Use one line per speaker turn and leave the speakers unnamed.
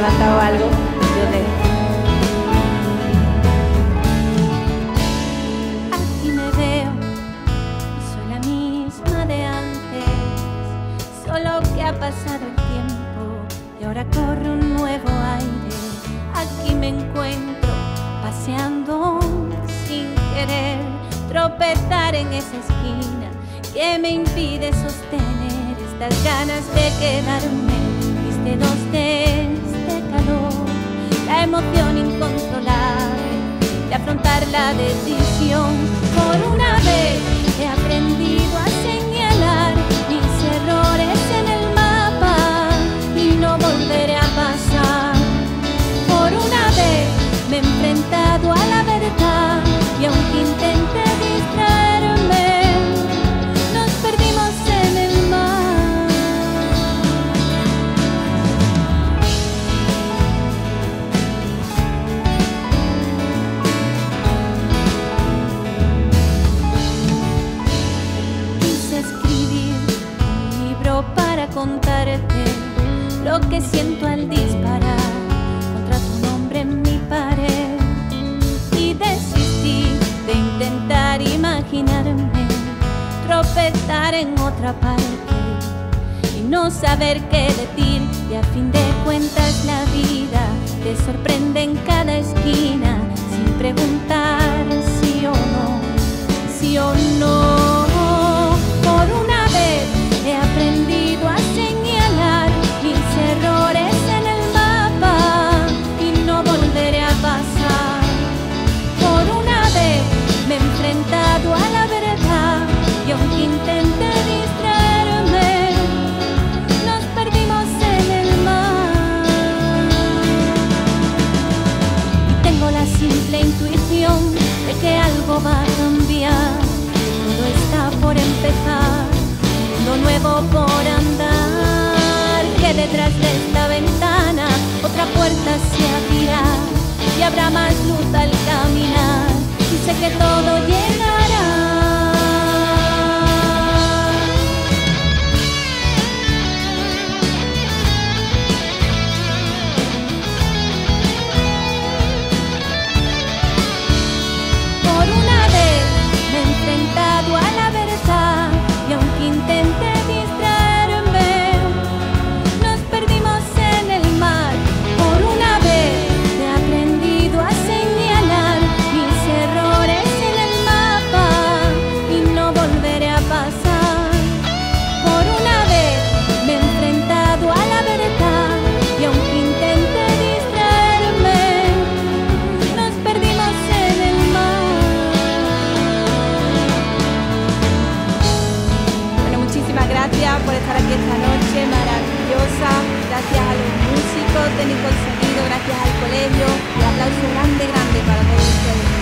levantado algo, yo te...
Aquí me veo soy la misma de antes, solo que ha pasado el tiempo y ahora corre un nuevo aire. Aquí me encuentro paseando sin querer, tropezar en esa esquina que me impide sostener estas ganas de quedarme, mis dedos calor, la emoción incontrolable de afrontar la decisión. Por una contarte lo que siento al disparar contra tu nombre en mi pared. Y desistí de intentar imaginarme tropezar en otra parte y no saber qué decir. Y detrás de esta ventana otra puerta se abrirá y habrá más luz al caminar. Sé que todo llegará.
Gracias por estar aquí esta noche, maravillosa. Gracias a los músicos, técnicos de sonido, gracias al colegio. Un aplauso grande, grande para todos ustedes